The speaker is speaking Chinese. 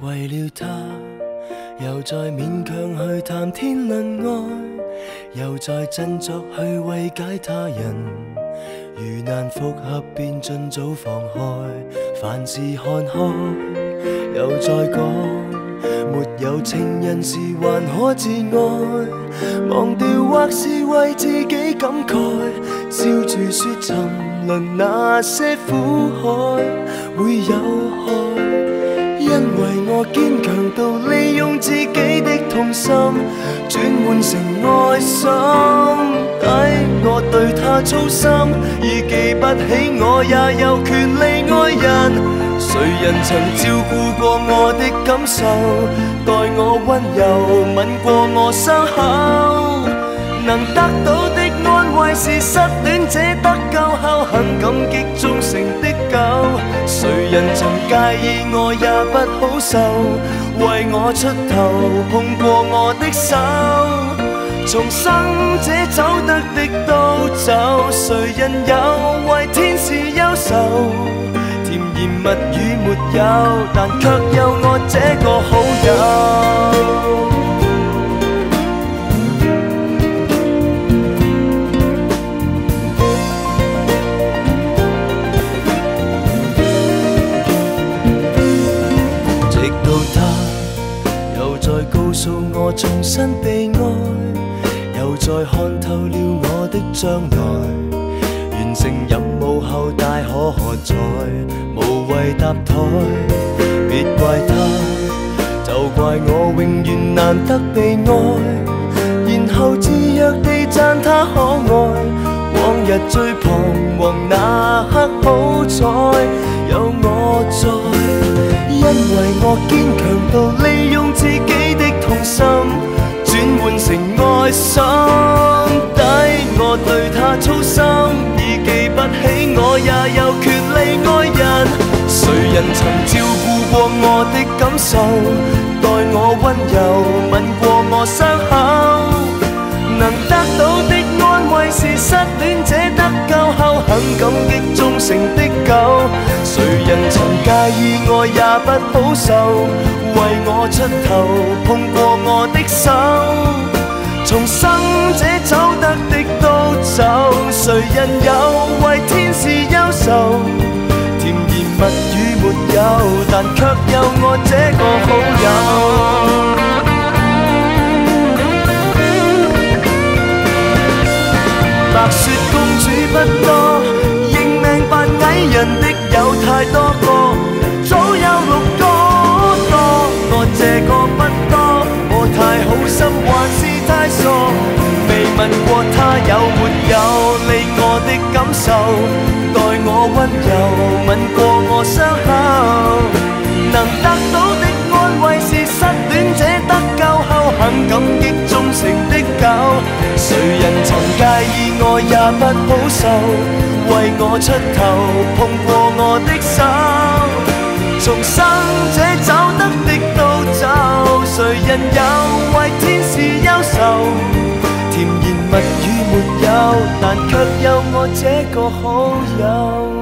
为了他又再勉强去谈天论爱又再振作去慰解他人。如难复合便尽早放开凡事看开又再讲没有情人时还可自爱忘掉或是为自己感慨笑住说沉沦那些苦海会有害因为我坚强到利用自己的痛心转换成爱心，抵我对他操心，已记不起我也有权利爱人。谁人曾照顾过我的感受，待我温柔，吻过我伤口，能得到的安慰是失恋者得救后很感激忠诚。人曾介意我也不好受，为我出头碰过我的手，重生者走得的都走，谁人有为天使忧愁？甜言蜜语没有，但却有我这个好友。再告诉我重新被爱，又再看透了我的将来。完成任务后大可喝彩，无谓搭台。别怪他，就怪我永远难得被爱。然后自若地赞他可爱。往日最彷徨那刻，好彩有我在。因为我坚强到利用自己的痛 心转换成爱心，抵我对他操心。已记不起我也有权利爱人，谁人曾照顾过我的感受，待我温柔，吻过我伤口，能得到的安慰是失恋。很感激忠诚的狗。谁人曾介意我也不好受，为我出头碰过我的手。重生者走得的都走，谁人有为天使忧愁？甜言蜜语没有，但却有我这个好友。 太多个，早有六个多，我这个不多，我太好心还是？太傻，未问过他有没有理我的感受，待我温柔，吻过我伤口，能得到的安慰是失恋者得救后很感激忠诚的狗。谁人曾介意我也不好受， 为我出头碰过我的手。重生者走得的都走，谁人有为天使忧愁？甜言蜜语没有，但却有我这个好友。